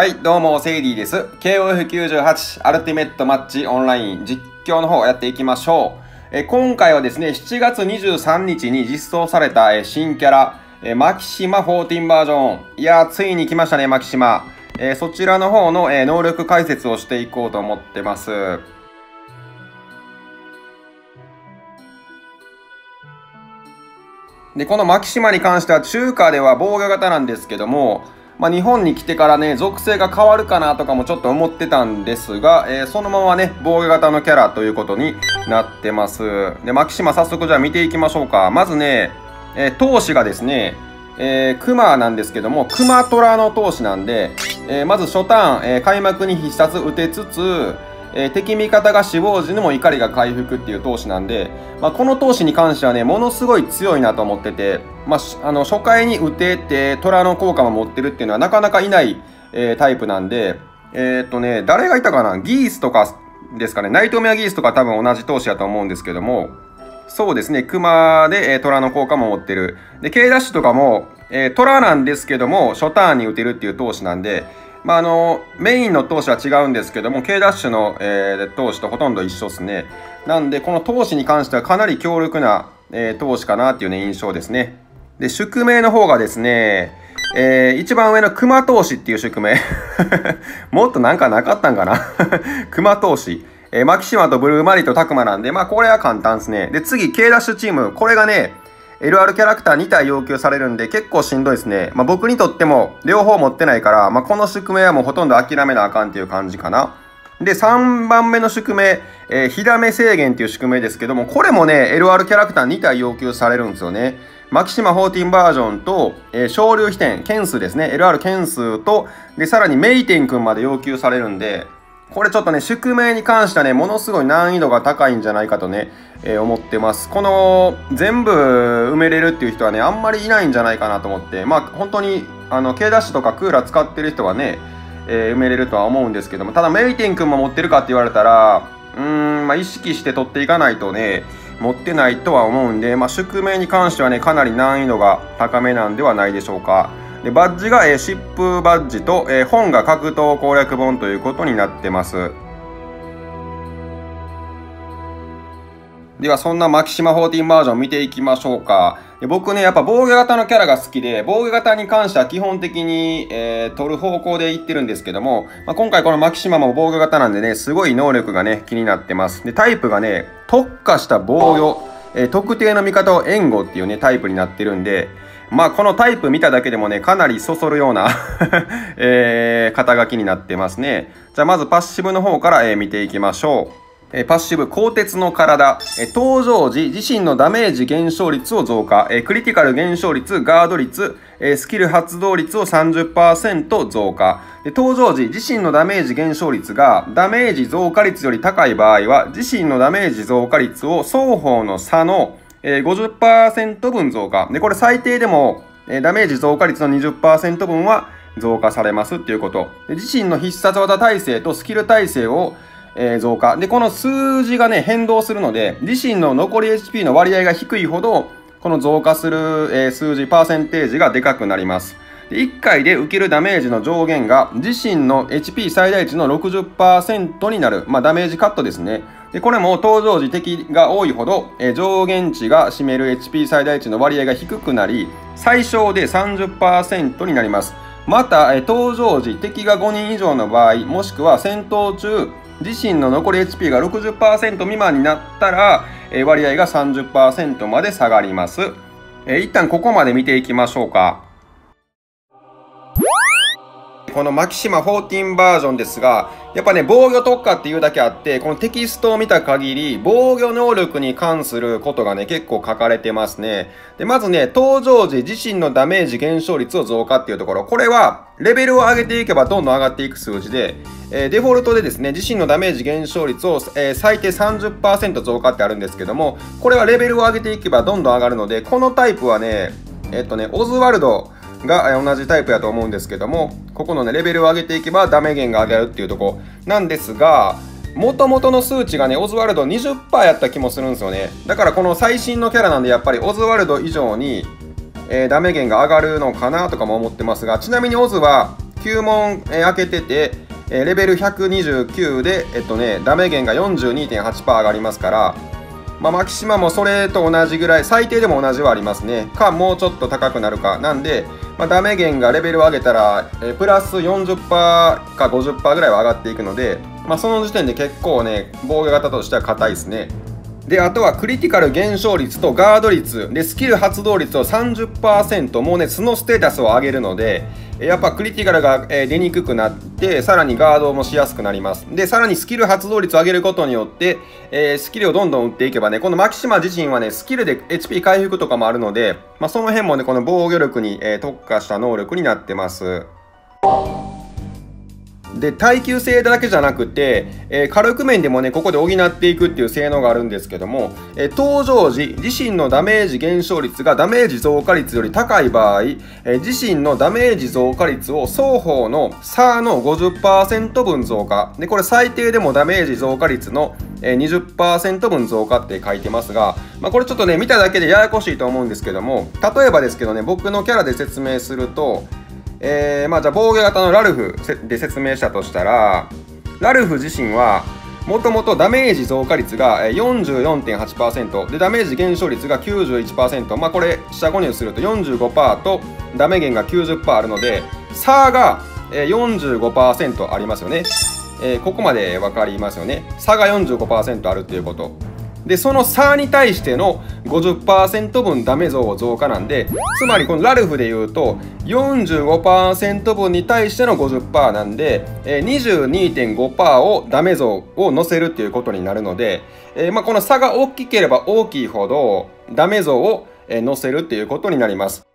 はい、どうも、セイリーです。KOF98 アルティメットマッチオンライン実況の方やっていきましょう。え今回はですね、7月23日に実装されたえ新キャラ、えマキシマ14バージョン。いやついに来ましたね、マキシマ。えそちらの方の、え能力解説をしていこうと思ってます。で、このマキシマに関しては中華では防御型なんですけども、まあ、日本に来てからね、属性が変わるかなとかもちょっと思ってたんですが、えー、そのままね、防御型のキャラということになってます。で、マキシマ早速じゃあ見ていきましょうか。まずね、えー、闘志がですね、えー、クマなんですけども、クマトラの闘志なんで、えー、まず初ターン、え、開幕に必殺打てつつ、えー、敵味方が死亡時にも怒りが回復っていう闘志なんで、まあ、この闘志に関してはね、ものすごい強いなと思ってて、まあ、あの初回に打てて虎の効果も持ってるっていうのはなかなかいない、えー、タイプなんで、えー、っとね、誰がいたかな？ギースとかですかね、ナイトメアギースとか多分同じ闘志だと思うんですけども、そうですね、熊で、えー、虎の効果も持ってる。で、K ダッシュとかも、えー、虎なんですけども、初ターンに打てるっていう闘志なんで、まあ、あの、メインの投資は違うんですけども、K ダッシュの、えー、投資とほとんど一緒ですね。なんで、この投資に関してはかなり強力な、えー、投資かなっていうね、印象ですね。で、宿命の方がですね、えー、一番上の熊投資っていう宿命。もっとなんかなかったんかな？熊投資。えー、マキシマとブルーマリとタクマなんで、まあこれは簡単ですね。で、次、K ダッシュチーム。これがね、LR キャラクター2体要求されるんで結構しんどいですね。まあ、僕にとっても両方持ってないから、まあ、この宿命はもうほとんど諦めなあかんっていう感じかな。で、3番目の宿命、えー、火ダメ制限っていう宿命ですけども、これもね、LR キャラクター2体要求されるんですよね。マキシマ14バージョンと、えー、昇竜飛天、件数ですね。LR 件数と、で、さらにメイテン君まで要求されるんで、これちょっとね、宿命に関してはね、ものすごい難易度が高いんじゃないかとね、えー、思ってます。この、全部埋めれるっていう人はね、あんまりいないんじゃないかなと思って、まあ、本当に、あの、K ダッシュとかクーラー使ってる人はね、えー、埋めれるとは思うんですけども、ただメイティン君も持ってるかって言われたら、うーん、まあ、意識して取っていかないとね、持ってないとは思うんで、まあ、宿命に関してはね、かなり難易度が高めなんではないでしょうか。でバッジが、えー、シップバッジと、えー、本が格闘攻略本ということになってます。では、そんなマキシマ14バージョン見ていきましょうか。僕ね、やっぱ防御型のキャラが好きで、防御型に関しては基本的に、えー、取る方向でいってるんですけども、まあ、今回このマキシマも防御型なんでね、すごい能力がね、気になってます。で、タイプがね、特化した防御、えー、特定の味方を援護っていうね、タイプになってるんで、まあこのタイプ見ただけでもね、かなりそそるような えー、肩書きになってますね。じゃあまずパッシブの方から、えー、見ていきましょう。えパッシブ、鋼鉄の体、え登場時、自身のダメージ減少率を増加、えクリティカル減少率、ガード率、えスキル発動率を30%増加で。登場時、自身のダメージ減少率がダメージ増加率より高い場合は、自身のダメージ増加率を双方の差のえー、50%分増加。で、これ最低でも、えー、ダメージ増加率の20%分は増加されますっていうこと。で自身の必殺技耐性とスキル耐性を、えー、増加。で、この数字がね、変動するので、自身の残り HP の割合が低いほど、この増加する、えー、数字、パーセンテージがでかくなります。で1回で受けるダメージの上限が自身の HP 最大値の60%になる、まあ、ダメージカットですね。で、これも登場時敵が多いほど、え上限値が占める HP 最大値の割合が低くなり、最小で30%になります。また、え登場時敵が5人以上の場合、もしくは戦闘中、自身の残り HP が60%未満になったら、え割合が30%まで下がります。え一旦ここまで見ていきましょうか。このマキシマ14バージョンですが、やっぱね、防御特化っていうだけあって、このテキストを見た限り、防御能力に関することがね、結構書かれてますね。で、まずね、登場時自身のダメージ減少率を増加っていうところ、これは、レベルを上げていけばどんどん上がっていく数字で、えー、デフォルトでですね、自身のダメージ減少率を、えー、最低30%増加ってあるんですけども、これはレベルを上げていけばどんどん上がるので、このタイプはね、えっとね、オズワルド、が同じタイプやと思うんですけどもここのねレベルを上げていけばダメ減が上がるっていうとこなんですがもともとの数値がねオズワルド20%やった気もするんですよねだからこの最新のキャラなんでやっぱりオズワルド以上に、えー、ダメ減が上がるのかなとかも思ってますがちなみにオズは9問、えー、開けてて、えー、レベル129で、えっとね、ダメ源が42.8%上がりますから、まあ、マキシマもそれと同じぐらい、最低でも同じはありますね。か、もうちょっと高くなるか。なんで、まあ、ダメ源がレベルを上げたら、えプラス40%か50%ぐらいは上がっていくので、まあ、その時点で結構ね、防御型としては硬いですね。で、あとはクリティカル減少率とガード率、で、スキル発動率を30%、もうね、素のステータスを上げるので、やっぱクリティカルが出にくくなって、さらにガードもしやすくなります。で、さらにスキル発動率を上げることによって、えー、スキルをどんどん打っていけばね、このマキシマ自身はね、スキルで HP 回復とかもあるので、まあ、その辺もね、この防御力に、えー、特化した能力になってます。で耐久性だけじゃなくて、えー、火力面でもねここで補っていくっていう性能があるんですけども、えー、登場時自身のダメージ減少率がダメージ増加率より高い場合、えー、自身のダメージ増加率を双方の差の50%分増加。でこれ最低でもダメージ増加率の20%分増加って書いてますが、まあ、これちょっとね見ただけでややこしいと思うんですけども例えばですけどね僕のキャラで説明するとえー、まあじゃあ防御型のラルフで説明したとしたらラルフ自身はもともとダメージ増加率が44.8%でダメージ減少率が91%まあこれ下5入すると45%とダメ減が90%あるので差が45%ありますよね、えー、ここまで分かりますよね。差が45%あるっていうこと。でその差に対しての50%分ダメ増増加なんでつまりこのラルフで言うと45%分に対しての50%なんで、22.5%をダメ増を乗せるっていうことになるので、えー、まあ、この差が大きければ大きいほどダメ増を乗せるっていうことになります。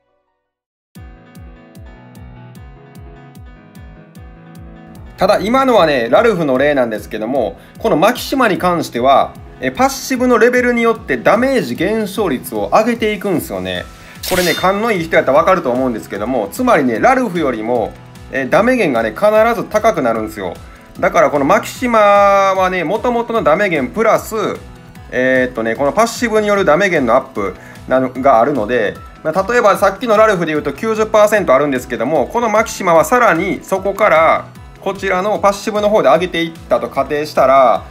ただ今のはねラルフの例なんですけどもこのマキシマに関してはえパッシブのレベルによってダメージ減少率を上げていくんですよね。これね勘のいい人やったら分かると思うんですけどもつまりねラルフよりもえダメ源がね必ず高くなるんですよ。だからこのマキシマはねもともとのダメ源プラスえー、っとねこのパッシブによるダメ源のアップなのがあるのでま例えばさっきのラルフで言うと90%あるんですけどもこのマキシマはさらにそこからこちらのパッシブの方で上げていったと仮定したら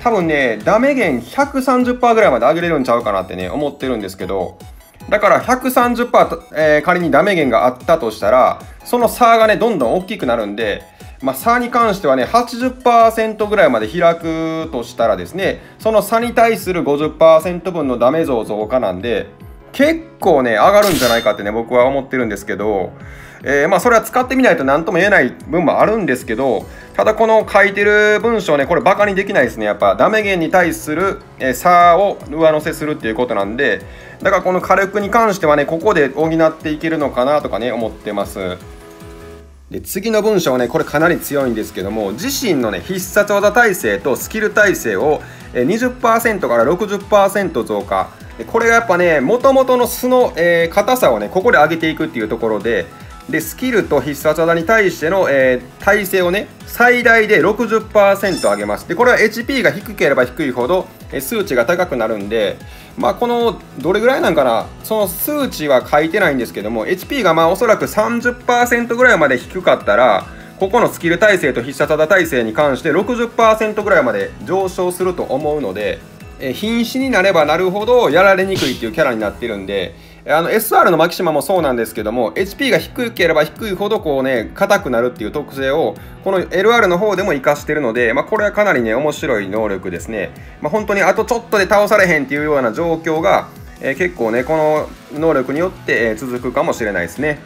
多分ね、ダメ源130%ぐらいまで上げれるんちゃうかなってね、思ってるんですけど、だから130%、えー、仮にダメ源があったとしたら、その差がね、どんどん大きくなるんで、まあ、差に関してはね、80%ぐらいまで開くとしたらですね、その差に対する50%分のダメ増増加なんで、結構ね、上がるんじゃないかってね、僕は思ってるんですけど、えー、まあ、それは使ってみないと何とも言えない分もあるんですけど、ただこの書いてる文章ね、これバカにできないですね。やっぱダメ源に対する、え差を上乗せするっていうことなんで、だからこの火力に関してはね、ここで補っていけるのかなとかね、思ってます。で次の文章はねこれかなり強いんですけども自身のね必殺技耐性とスキル耐性を20%から60%増加これがやっぱねもともとの素の、えー、硬さをねここで上げていくっていうところででスキルと必殺技に対しての、えー、耐性をね最大で60%上げます。でこれは HP が低ければ低いほど、え、数値が高くなるんでまあこのどれぐらいなんかな？その数値は書いてないんですけども HP がまあおそらく30%ぐらいまで低かったらここのスキル耐性と必殺技耐性に関して60%ぐらいまで上昇すると思うので、えー、瀕死になればなるほどやられにくいっていうキャラになってるんであの SR のマキシマもそうなんですけども HP が低ければ低いほどこうね硬くなるっていう特性をこの LR の方でも活かしてるので、まあ、これはかなりね面白い能力ですね、まあ、本当にあとちょっとで倒されへんっていうような状況が、えー、結構ねこの能力によって、え、続くかもしれないですね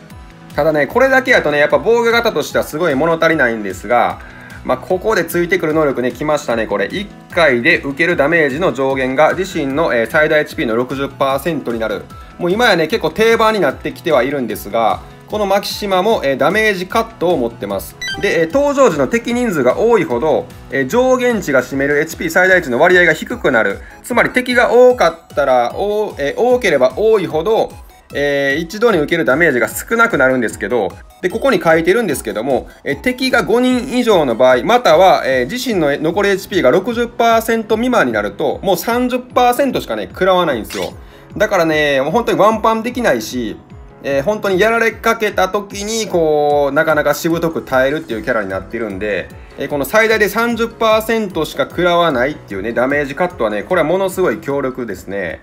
ただねこれだけやとねやっぱ防御型としてはすごい物足りないんですがまあ、ここでついてくる能力ね、来ましたね、これ。1回で受けるダメージの上限が自身の、最大 HP の60%になる。もう今やね、結構定番になってきてはいるんですが、このマキシマも、ダメージカットを持ってます。で、登場時の敵人数が多いほど、上限値が占める HP 最大値の割合が低くなる。つまり敵が多かったら、多ければ多いほど、えー一度に受けるダメージが少なくなるんですけど、で、ここに書いてるんですけども、え敵が5人以上の場合、または、え自身の残り HP が60%未満になると、もう30%しかね、食らわないんですよ。だからね、もう本当にワンパンできないし、えー、本当にやられかけた時に、こう、なかなかしぶとく耐えるっていうキャラになってるんで、えー、この最大で30%しか食らわないっていうね、ダメージカットはね、これはものすごい強力ですね。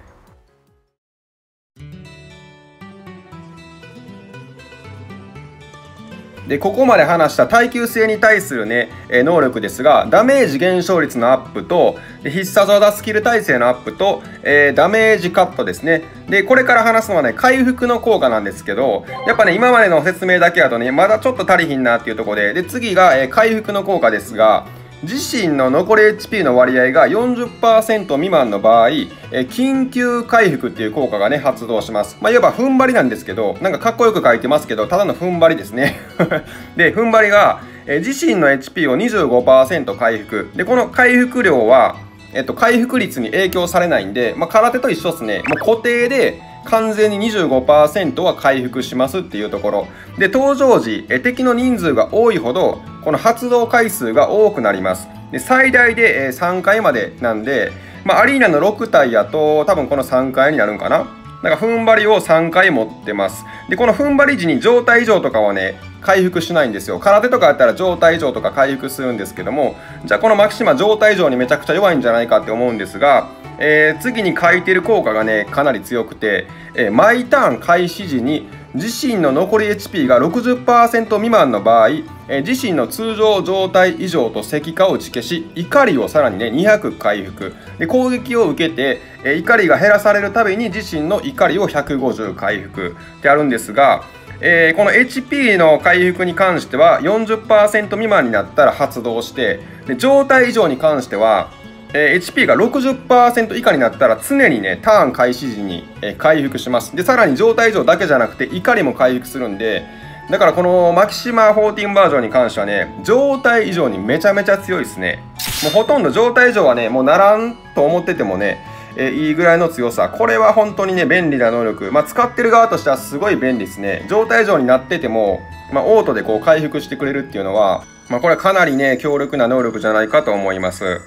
で、ここまで話した耐久性に対するね、え能力ですが、ダメージ減少率のアップと、必殺技スキル耐性のアップと、えー、ダメージカットですね。で、これから話すのはね、回復の効果なんですけど、やっぱね、今までの説明だけだとね、まだちょっと足りひんなっていうところで、で、次が、えー、回復の効果ですが、自身の残り HP の割合が40%未満の場合、え緊急回復っていう効果がね、発動します。まあ、いわば踏ん張りなんですけど、なんかかっこよく書いてますけど、ただの踏ん張りですね。で、踏ん張りが、え自身の HP を25%回復。で、この回復量は、えっと、回復率に影響されないんで、まあ、空手と一緒ですね。もう固定で、完全に25%は回復しますっていうところ。で、登場時、え敵の人数が多いほど、この発動回数が多くなります。で最大で、え3回までなんで、まあ、アリーナの6体やと、多分この3回になるんかな。なんか踏ん張りを3回持ってます。で、この踏ん張り時に状態異常とかはね、回復しないんですよ。空手とかやったら状態異常とか回復するんですけども、じゃあこのマキシマ状態異常にめちゃくちゃ弱いんじゃないかって思うんですが、えー、次に書いてる効果がね、かなり強くて、えー、毎ターン開始時に自身の残り HP が60%未満の場合、えー、自身の通常状態以上と石化を打ち消し、怒りをさらにね、200回復。で、攻撃を受けて、え怒りが減らされるたびに自身の怒りを150回復ってあるんですが、えー、この HP の回復に関しては40%未満になったら発動してで状態以上に関してはえー、HP が60%以下になったら常にね、ターン開始時に、えー、回復します。で、さらに状態異常だけじゃなくて怒りも回復するんで、だからこのマキシマ14バージョンに関してはね、状態以上にめちゃめちゃ強いですね。もうほとんど状態異常はね、もうならんと思っててもね、えー、いいぐらいの強さ。これは本当にね、便利な能力。まあ、使ってる側としてはすごい便利ですね。状態異常になってても、まあ、オートでこう回復してくれるっていうのは、まあ、これはかなりね、強力な能力じゃないかと思います。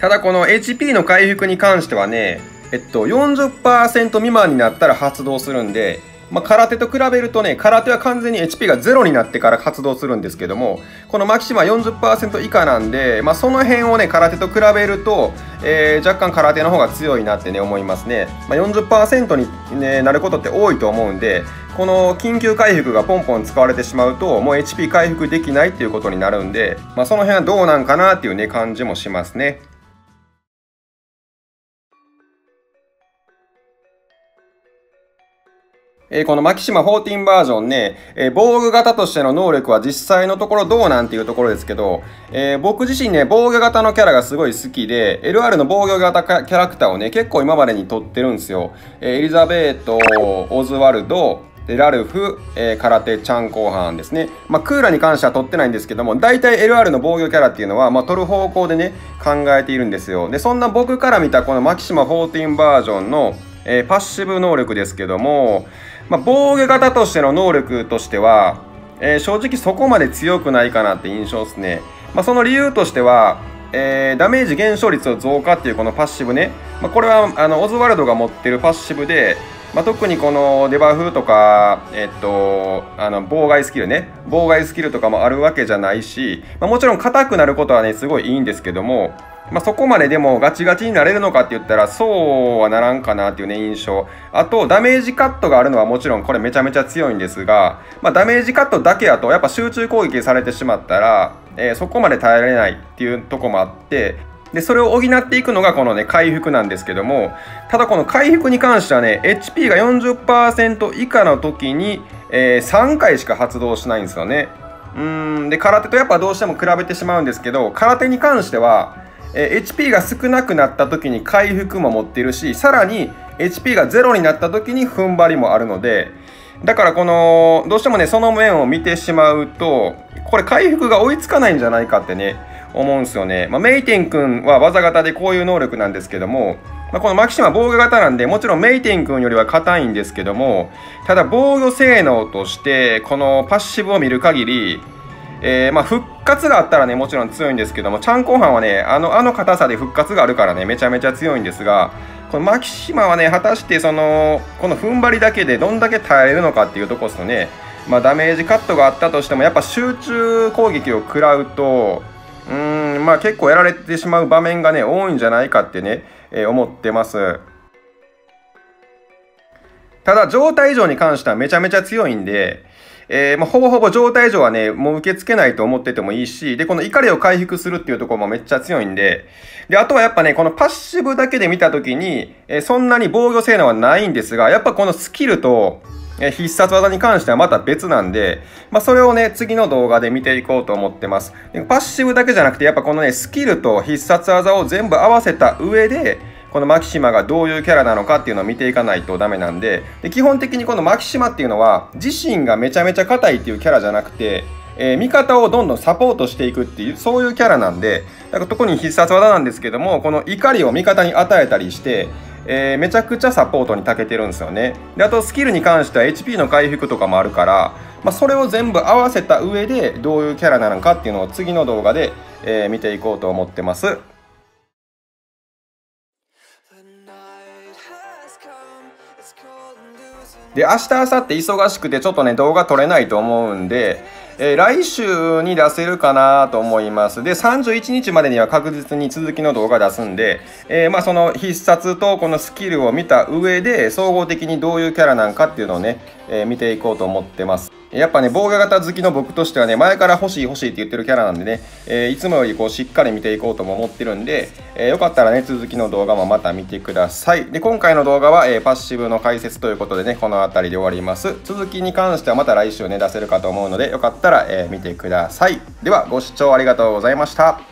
ただこの HP の回復に関してはね、えっと、40%未満になったら発動するんで、まあ、空手と比べるとね、空手は完全に HP が0になってから発動するんですけども、このマキシマ40%以下なんで、まあ、その辺をね、空手と比べると、えー、若干空手の方が強いなってね、思いますね。まあ、40%に、ね、なることって多いと思うんで、この緊急回復がポンポン使われてしまうと、もう HP 回復できないっていうことになるんで、まあ、その辺はどうなんかなっていうね、感じもしますね。えー、このマキシマ14バージョンね、えー、防御型としての能力は実際のところどうなんていうところですけど、えー、僕自身ね、防御型のキャラがすごい好きで、LR の防御型キャラクターをね、結構今までに撮ってるんですよ。えエリザベート、オズワルド、でラルフ、えー、空手、チャン後半ですね。まあ、クーラに関しては取ってないんですけども、大体 LR の防御キャラっていうのは、まあ、取る方向でね、考えているんですよ。で、そんな僕から見たこのマキシマ14バージョンの、えー、パッシブ能力ですけども、まあ、防御型としての能力としては、えー、正直そこまで強くないかなって印象ですね。まあ、その理由としては、えー、ダメージ減少率を増加っていうこのパッシブね、まあ、これはあのオズワルドが持ってるパッシブで、まあ、特にこのデバフとか、えっと、あの妨害スキルね妨害スキルとかもあるわけじゃないし、まあ、もちろん硬くなることはねすごいいいんですけども、まあ、そこまででもガチガチになれるのかって言ったらそうはならんかなっていうね印象。あとダメージカットがあるのはもちろんこれめちゃめちゃ強いんですが、まあ、ダメージカットだけやとやっぱ集中攻撃されてしまったら、えー、そこまで耐えられないっていうとこもあってでそれを補っていくのがこのね回復なんですけどもただこの回復に関してはね HP が40%以下の時に、えー、3回しか発動しないんですよね。うんで空手とやっぱどうしても比べてしまうんですけど空手に関してはえ HP が少なくなった時に回復も持っているしさらに HP が0になった時に踏ん張りもあるのでだからこのどうしてもねその面を見てしまうとこれ回復が追いつかないんじゃないかってね思うんすよね、まあ、メイテン君は技型でこういう能力なんですけども、まあ、このマキシマ防御型なんでもちろんメイテン君よりは硬いんですけどもただ防御性能としてこのパッシブを見る限りえー、まあ、復活があったらね、もちろん強いんですけども、ちゃんこ飯はね、あの、あの硬さで復活があるからね、めちゃめちゃ強いんですが、このマキシマはね、果たしてその、この踏ん張りだけでどんだけ耐えるのかっていうとこですよね。まあ、ダメージカットがあったとしても、やっぱ集中攻撃を食らうと、うん、まあ結構やられてしまう場面がね、多いんじゃないかってね、えー、思ってます。ただ、状態異常に関してはめちゃめちゃ強いんで、えー、まあ、ほぼほぼ状態上はね、もう受け付けないと思っててもいいし、で、この怒りを回復するっていうところもめっちゃ強いんで、で、あとはやっぱね、このパッシブだけで見たときに、えー、そんなに防御性能はないんですが、やっぱこのスキルと、え必殺技に関してはまた別なんで、まあ、それをね、次の動画で見ていこうと思ってます。パッシブだけじゃなくて、やっぱこのね、スキルと必殺技を全部合わせた上で、このマキシマがどういうキャラなのかっていうのを見ていかないとダメなんでで基本的にこのマキシマっていうのは自身がめちゃめちゃ硬いっていうキャラじゃなくて、えー、味方をどんどんサポートしていくっていうそういうキャラなんでだから特に必殺技なんですけどもこの怒りを味方に与えたりしてえー、めちゃくちゃサポートに長けてるんですよね。で、あとスキルに関しては HP の回復とかもあるから、まあ、それを全部合わせた上でどういうキャラなのかっていうのを次の動画で、えー、見ていこうと思ってます。で、明日、明後日忙しくてちょっとね、動画撮れないと思うんで、えー、来週に出せるかなと思います。で、31日までには確実に続きの動画出すんで、えー、まあその必殺とこのスキルを見た上で、総合的にどういうキャラなんかっていうのをね、えー、見ていこうと思ってます。やっぱね、防御型好きの僕としてはね、前から欲しい欲しいって言ってるキャラなんでね、えー、いつもよりこうしっかり見ていこうとも思ってるんで、えー、よかったらね、続きの動画もまた見てください。で、今回の動画は、えー、パッシブの解説ということでね、この辺りで終わります。続きに関してはまた来週ね、出せるかと思うので、よかったら、え見てください。では、ご視聴ありがとうございました。